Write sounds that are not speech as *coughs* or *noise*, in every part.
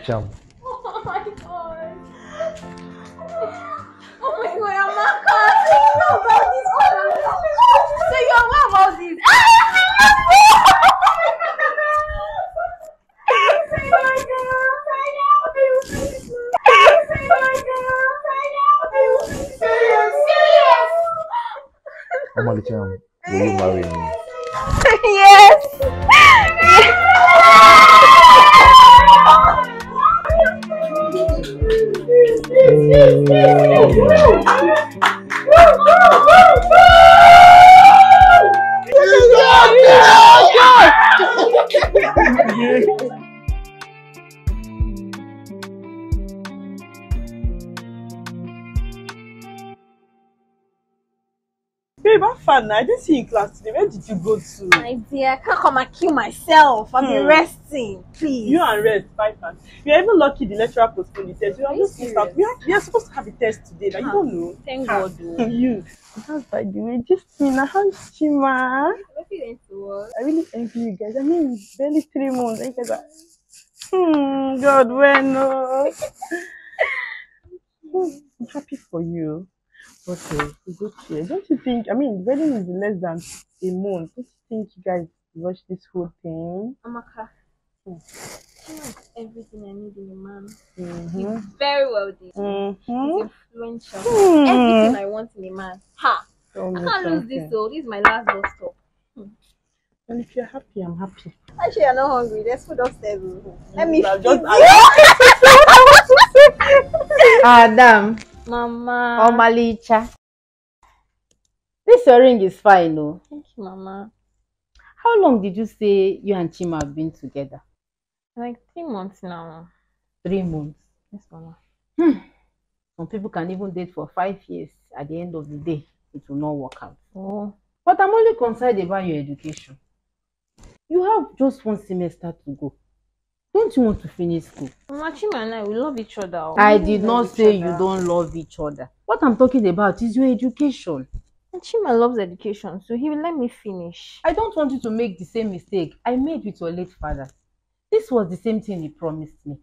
Eu te amo. Oh my god. Oh my god, I'm not cursing. No, about this. So you're aware about this. Amor, te amo. Will you marry me? Babe, I didn't see you in class today. Where did you go to? My dear, I can't come and kill myself. Been Hmm. resting. Please. You and rest, five times. You're even lucky the lecturer postponed the test. You are Are just missed out. We are, we are supposed to have a test today. Like, you Ah, don't know. Thank Ah, God. though. *laughs* you. How's by the way? Just me now. How's Chima? What you going to work? I really envy you guys. I mean, it's barely three months. And you guys are. Hmm, God, when no. *laughs* I'm happy for you. Okay, it's okay. Don't you think? I mean, wedding is less than a month. Don't you think you guys watch this whole thing? Amaka. Hmm. She knows everything I need in a man. Mm-hmm. He's very wealthy. Mm-hmm. He's influential. Hmm. Everything I want in a man. Ha! Tell I can't lose this though. This is my last bus stop. And if you're happy, I'm happy. Actually, you're not hungry. There's food upstairs. Let me just- you. *laughs* Adam, Mama. Omalicha. This your ring is fine, no? Thank you, Mama. How long did you say you and Chima have been together? Like three months now. Three months. Yes, Mama. Some people can even date for five years. At the end of the day, it will not work out. Oh. But I'm only concerned about your education. You have just one semester to go. Don't you want to finish school? Mama Chima and I, we love each other. I We did not say you don't love each other. What I'm talking about is your education. And Chima loves education, so he will let me finish. I don't want you to make the same mistake I made with your late father. This was the same thing he promised me.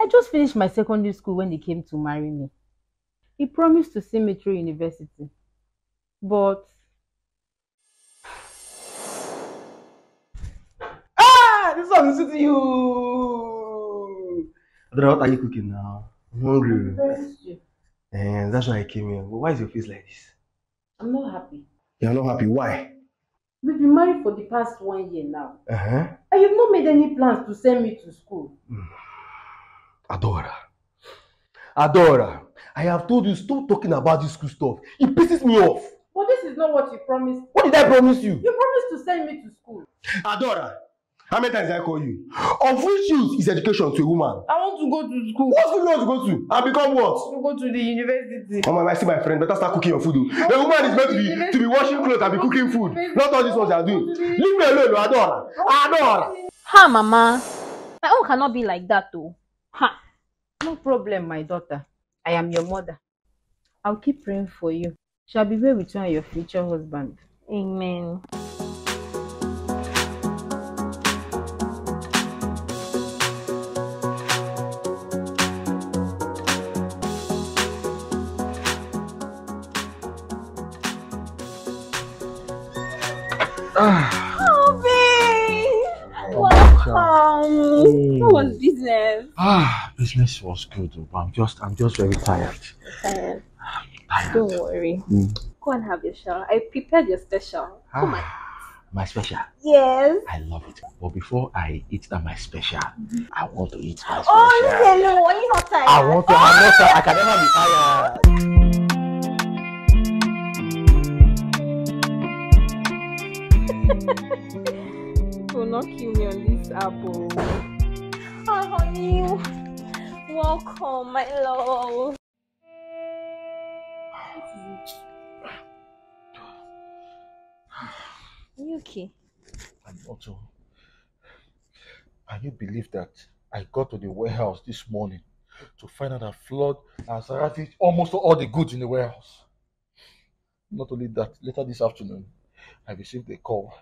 I just finished my secondary school when he came to marry me. He promised to see me through university. But this one is to you. Adora, what are you cooking now? I'm hungry. And that's why I came here. But why is your face like this? I'm not happy. You're not happy. Why? We've been married for the past one year now. Uh-huh. And you've not made any plans to send me to school. Adora. Adora. I have told you stop talking about this school stuff. It pisses me off. But this is not what you promised. What did I promise you? You promised to send me to school. Adora. How many times did I call you? Of which use is education to a woman? I want to go to school. What school do you want to go to? And become what? To go to the university. Mama, I see my friend. Better start cooking your food. oh. The woman is meant to be to be washing clothes and be cooking food. Not all this ones you are doing. Leave me alone, oh, Adora. Adora. Ha, Mama. My own cannot be like that, though. Ha. No problem, my daughter. I am your mother. I'll keep praying for you. Shall be well with you and your future husband. Amen. Oh, babe. Welcome. How was business? Ah, business was good, but I'm just I'm just very tired. Tired. Tired. Don't worry. Mm. Go and have your shower. I prepared your special. Come on. Ah, my special. Yes. I love it. But before I eat that my special, I want to eat my special. Oh, hello. Are you not tired? I want to. I'm not. tired. I can never be tired. Will not kill me on this apple. Oh, honey. Welcome, my love. Are you okay? And also, can you believe that I got to the warehouse this morning to find out that flood has ravaged almost all the goods in the warehouse? Not only that, later this afternoon, I received a call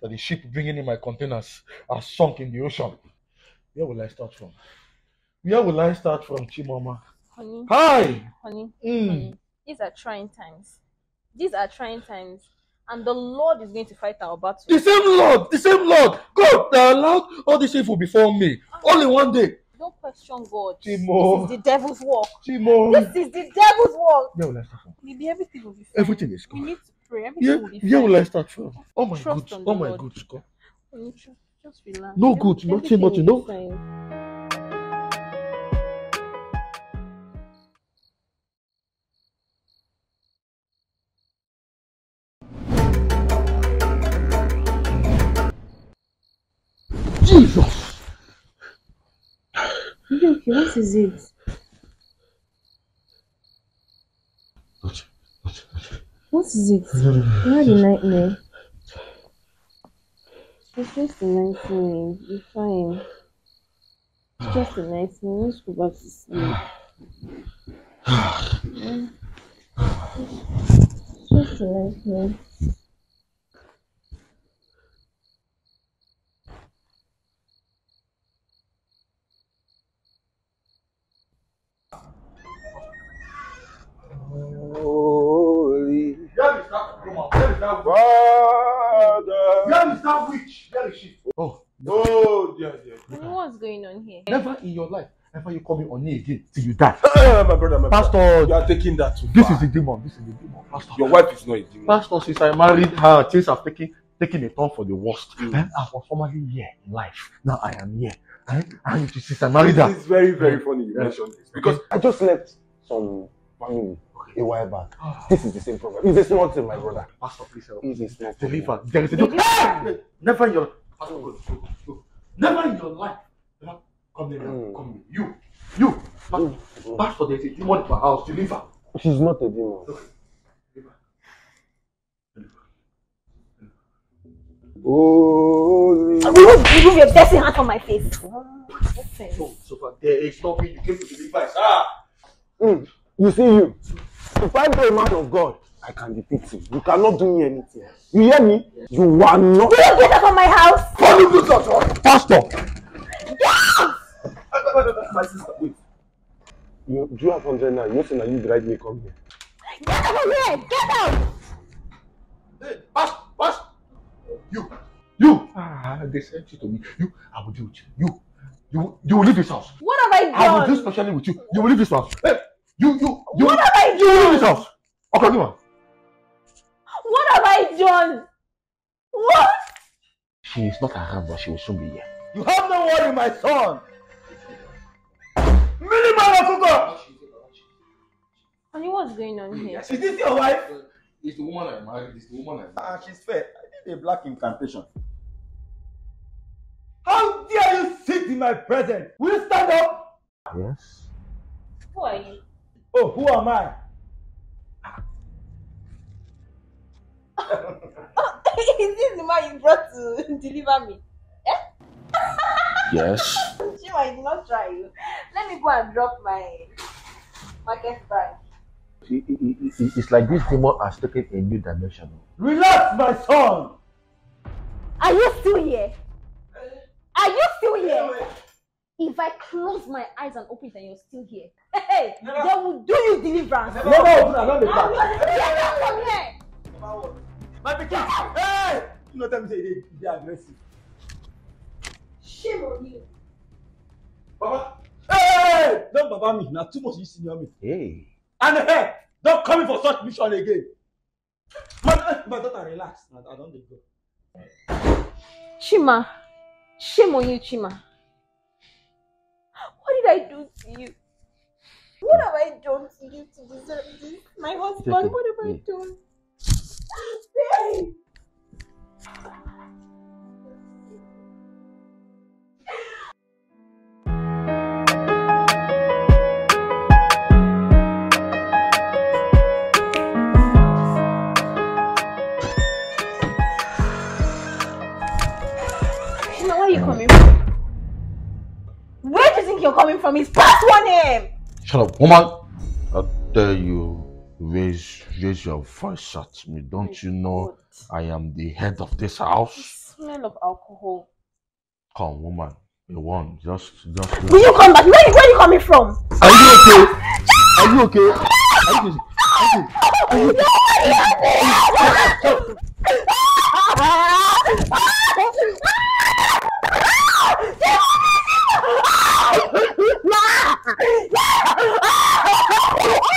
that the ship bringing in my containers are sunk in the ocean. Where will I start from? Where will I start from, Chimoma? Honey, Hi! honey, Mm. honey. These are trying times. These are trying times. And the Lord is going to fight our battle. The same Lord, the same Lord, God that allowed all this evil before me, all in one day. Don't question God. Chimo. This is the devil's work. Chimo. This is the devil's work. Where will I start from? Maybe everything will be fine. Everything is We need to pray. Everything yeah, will be fine. Will I start from? Oh my God! oh my God. Oh, just relax. No good, nothing, but you know. Jesus. Yuki, what is it? What is it? You had a nightmare. It's just a nightmare. You're fine. It's just a nightmare. Let's go back to sleep. *sighs* It's just a nightmare. Holy Where is that woman? Where is that woman? Father. Where is that witch? Where is she? Oh, Oh, yeah, yeah. Honey, what's going on here? never in your life, ever you call me on me again till you die. Ah, my brother, my brother. Pastor, You are taking that too this far. is the demon. This is the demon. Pastor, Your wife is not a demon. Pastor, since I married her, things have taken taking a turn for the worst. Mm. Eh, I was formerly here in life. Now I am here. Eh? And since I married her, This is very, very funny you Yeah. mentioned this because I just left some family a while back. This is the same problem. It's a small thing, my brother. Pastor, please help. It's a small thing. Deliver. There is a Deliver. Hey! Never in your Pastor, go, go, go. Never in your life. Come here, Mm. come here. You, you, Pastor, Mm. Pastor, there's a demon in my house. Deliver. She's not a demon. Deliver. Holy. Remove, remove your dirty hand from my face. So, so far, there is nothing you came to deliver. Ah! Mm. You see you. If I be a man of God, I can defeat you. You cannot do me anything. You hear me? You are not. You get out of my house! Follow this God. Pastor! My sister, wait. You, do you have 100 now? You know, say na you drive me come here. Get out of here! Get out! Hey, Pastor, Pastor! You, you! Ah, they sent you to me. You, I will deal with you. You, you, you will leave this house. What have I I will done? deal specially with you. You will leave this house. Hey, you, you, you, What have I you will leave done? this house. Okay, come on. What have I done? What? She is not around, but she will soon be here. You have no worry, my son. Minimal Akuko. Honey, what's going on here? Is this your wife? It's the woman I married. It's the woman I Ah, she's fair. I did a black incantation. How dare you sit in my presence? Will you stand up? Yes. Who are you? Oh, who am I? Oh, *laughs* is this the man you brought to *laughs* deliver me? Eh? *laughs* Yes. Chima, I did not try you. Let me go and drop my market bag. It- it- it- it- It's like this demon has taken a new dimension. Relax, my son. Are you still here? Eh? Are you still here? If I close my eyes and open it and you're still here, hey, Never. they will do you deliverance. No, no, open am, out from here! My pikin. Hey! You no tell me say you dey dey aggressive. Shame on you. Baba. Hey! Don't baba me. Na too much you senior me. Hey. And hey, don't come in for such mission again. Man, eh, my daughter, relax. I, I don't dey go. Chima, shame on you, Chima. What did I do to you? What have I done to you to deserve this? My husband, what have I done? Babe! Where are you coming from? Where do you think you're coming from? It's past 1 a.m. Shut up, woman. I dare you? You raise raise your voice at me. Don't you know I am the head of this house? Smell of alcohol. Come, woman. You won. Just just Will you come back? Where, where are you coming from? Are you okay? Are you okay? Are you *laughs* okay? Are you Who *laughs* is that? Amaka. Amaka. Amaka,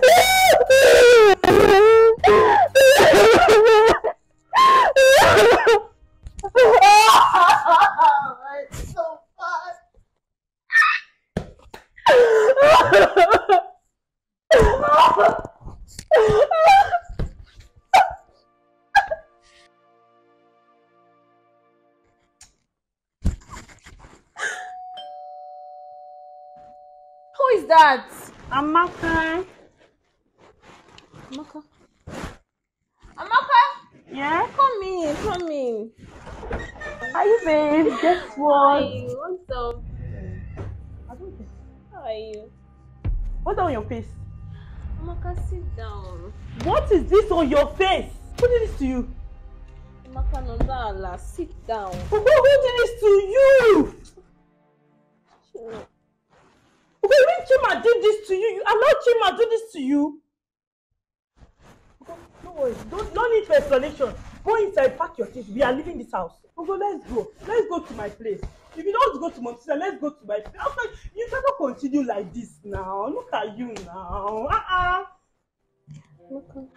Yeah? come in, come in. Are you babe? Guess How what? are you? What's up? How are you? What's on your face? Amaka, sit down. What is this on your face? Who did this to you? Amaka, Nondala, sit down. Who, who did this to you? Chill. Okay, when Chima did this to you, you allowed Chima do this to you? Okay, No worries, don't, no need for explanation. Go inside, pack your things. We are leaving this house. Okay, let's go. Let's go to my place. If you don't go to Mom Sister, let's go to my place. Okay, you cannot continue like this now. Look at you now. Uh-uh. Amaka,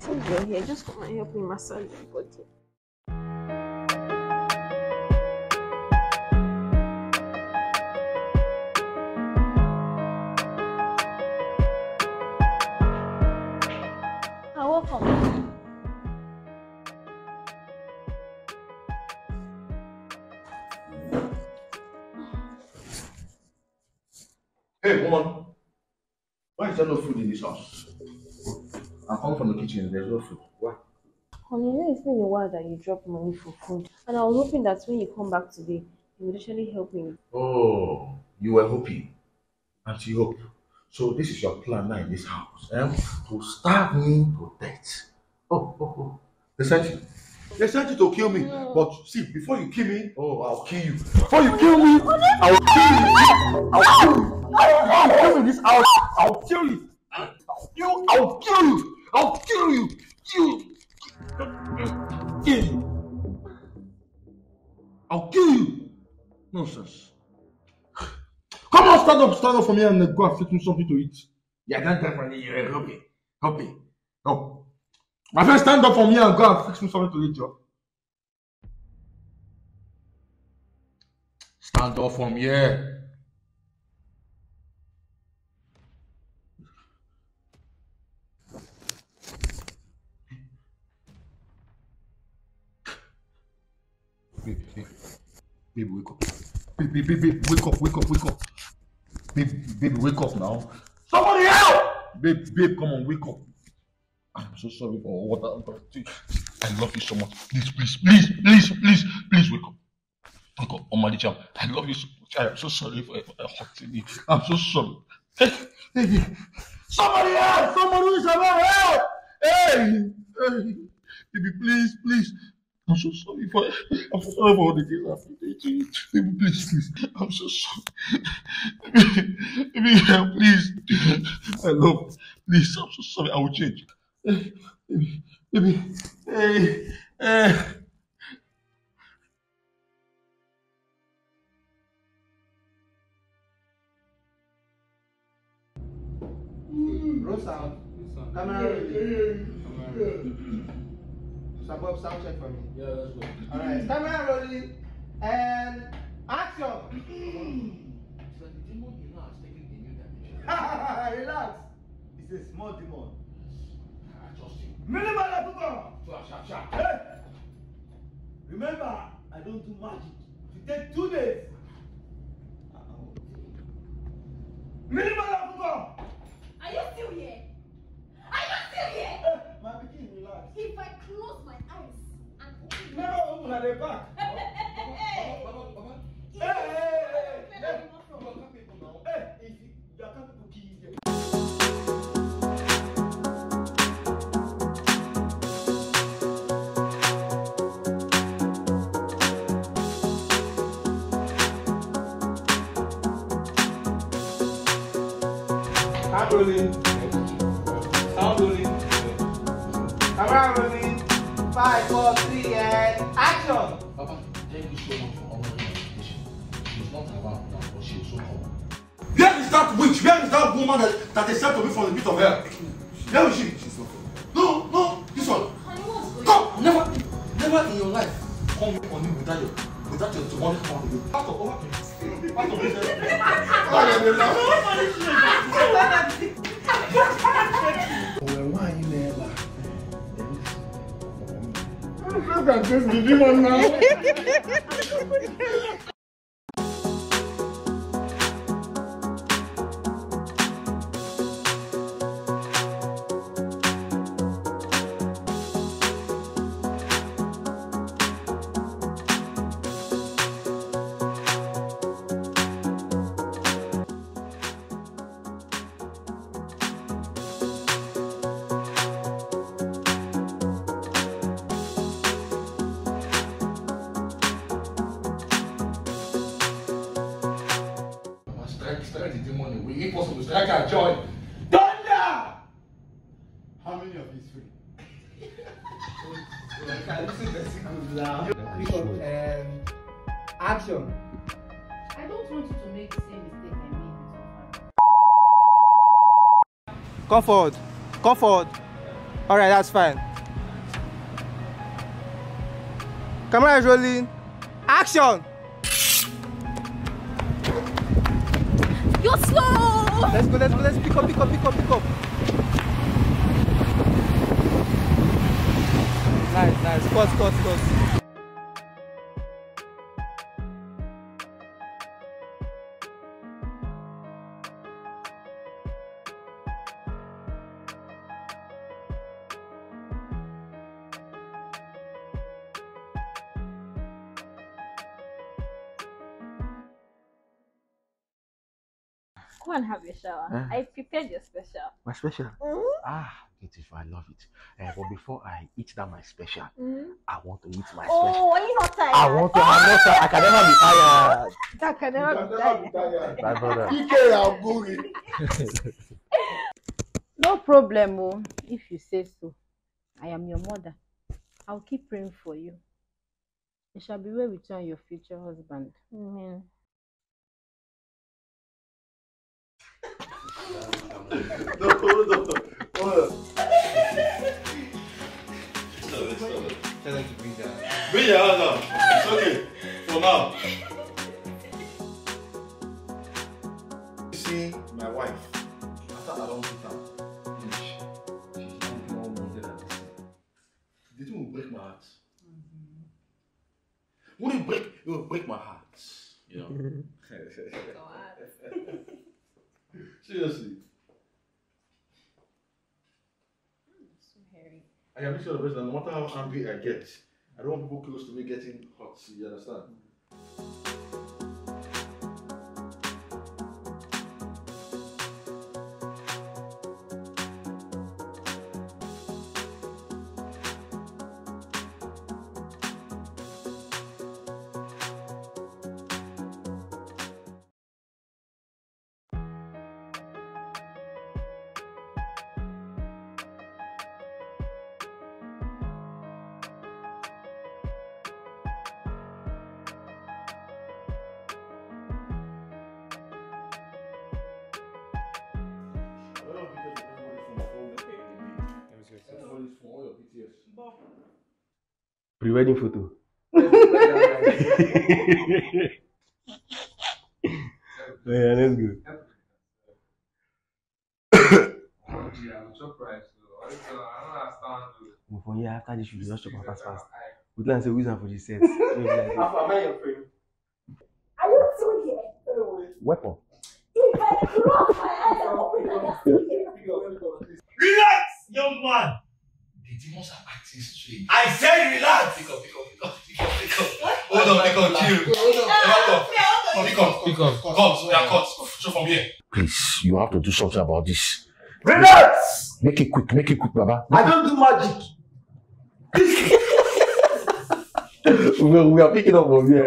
since you're here, just come and help me massage your body. Why is there no food in this house? I come from the kitchen. There's no food. Why? Honey, you know it's been a while that you dropped money for food. And I was hoping that when you come back today, you would actually help me. Oh, you were hoping. Anti-hope. So this is your plan now in this house. Eh? To starve me to death. Oh, oh, oh. You. They sent you to kill me. But see, before you kill me, oh, I'll kill you. Before you kill me, I will kill you. I'll kill you. I'll kill you this house. I'll kill you. I'll kill you. I'll kill you. I'll kill you. Kill. Kill you. I'll kill you. Nonsense. Come on, stand up, stand up for me and uh, go and fix me something to eat. Yeah, I can't you. Help me. Help me. No. My friend, stand up for me and go and fix me something to eat, Joe. Stand up from here. Baby, baby, wake up. Baby, baby, baby, wake up, wake up, wake up. Baby, baby, wake up now. Somebody help! Babe, babe, come on, wake up. I'm so sorry for what I'm going to do. I love you so much. Please, please, please, please, please, please wake up. Wake up, Omadi Jam. I love you so much. I am so sorry for, for hurting you. I'm so sorry. Hey, hey, somebody help! Somebody who is around, help! Hey, hey, baby, please, please. I'm so sorry for I'm so sorry for all the things I've done to you. Baby, please, please. I'm so sorry. Baby, *laughs* baby, help, please. I love. Please, I'm so sorry. I will change. Baby, baby, hey. Roll sound. Camera sound check for me. Yeah, let's go. Alright, camera rolling. And action. So the demon you know has taken the new dimension. *laughs* Relax. It's a small demon. Remember that. Hey. Remember, I don't do magic. It take two days. Ah, Remember that. Are you still here? Are you still here? Hey, my bikini, relax. If I close my eyes and open. Never open at the back. hey. *laughs* Baba, Hey. Eh, eh, Camera rolling. Sound rolling. Camera rolling. Five, four, three, and action. Papa, thank you so much for honoring my invitation. She's not around now, but she's so common. Where is that witch? Where is that woman that, that they sent to me from the pit of hell? Where is she? She's not No, no, this one. Come, never, never in your life come on me without your, without your tomorrow come on you. Out of over. Out of this. Well, why are you never? Look at this, the demon now. If possible, strike our joy. Thunder! How many of these free? Can you see the sequence um, now? Pick action. I don't want you to make the same mistake I made with your. Come forward. Come forward. All right, that's fine. Camera is rolling. Action. Let's go. Let's go. Let's pick up. Pick up. Pick up. Pick up. Nice, nice. Cut, cut, cut. And have your shower. I prepared your special. My special. Ah, beautiful. I love it. Uh, but before I eat that my special, I want to eat my special. Oh, are you not tired? I want to. I'm not. I can never be tired. That can never be tired. My brother. *laughs* No problem, oh, if you say so. I am your mother. I'll keep praying for you. It shall be well with you and your future husband. Amen. No, hold on. Hold on. Stop it, stop it. Tell them to bring that. Bring your hand down. It's okay. For now. You see, my wife, after I don't sit down, finish. She's not more wanted than this. The thing will break my heart. Mm-hmm. When it break, it will break my heart. You *laughs* know? Seriously. Hmm, I am sure the no matter how angry I get, I don't want people close to me getting hot. You understand? pre-wedding photo. *laughs* yeah, let's go. *coughs* But for here after this, you just chop fast fast. We plan say reason for the set. *laughs* Are you still here? Weapon. Relax, young man. The demons are acting strange. I said relax. Pick up, pick up, pick up, pick up, pick up. Hold on, pick up, chill. Hold on. Pick up, pick up. Cut, are cut. So from here. Please, you have to do something about this. Relax. Make it quick, make it quick, Baba. I don't do magic. *laughs* we are we are picking up from here.